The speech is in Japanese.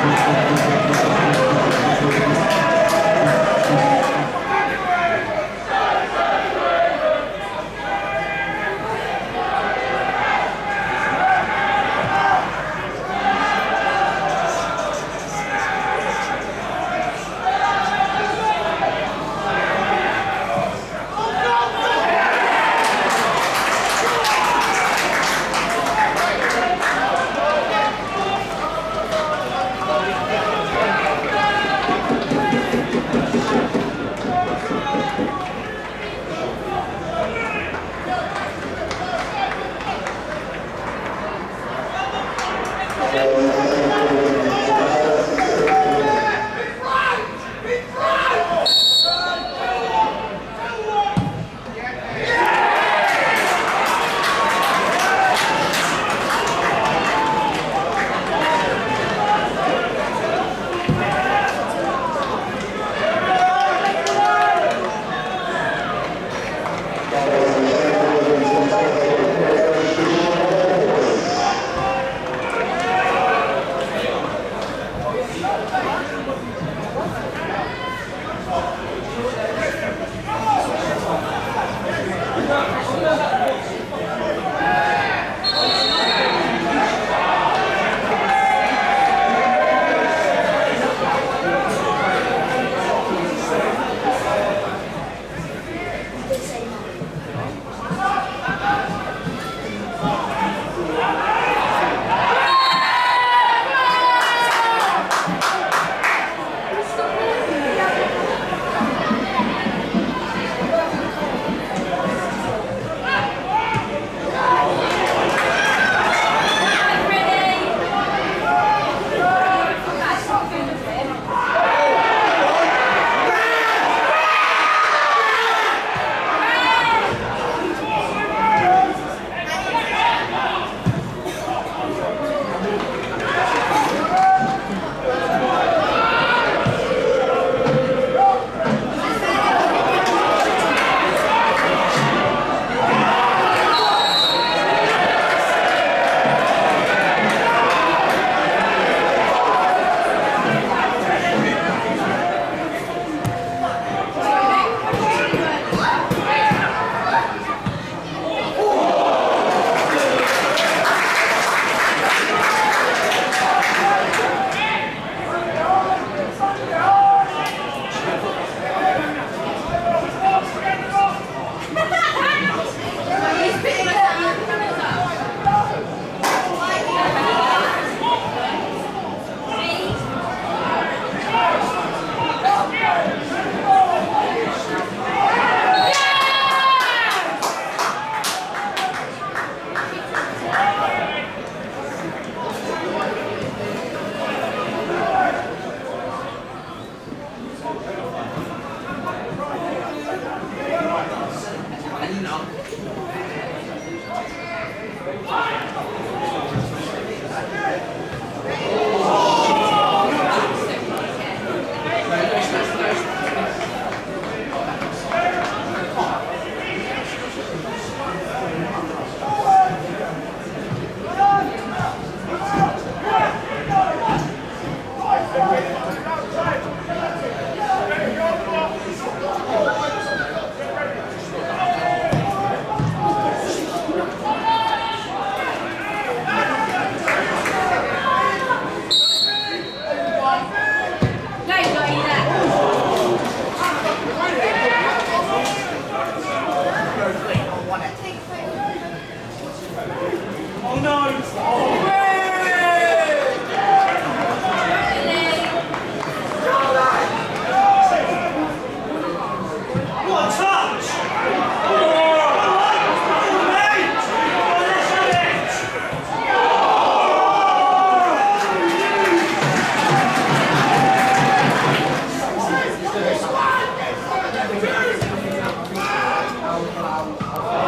Thank you. Amen.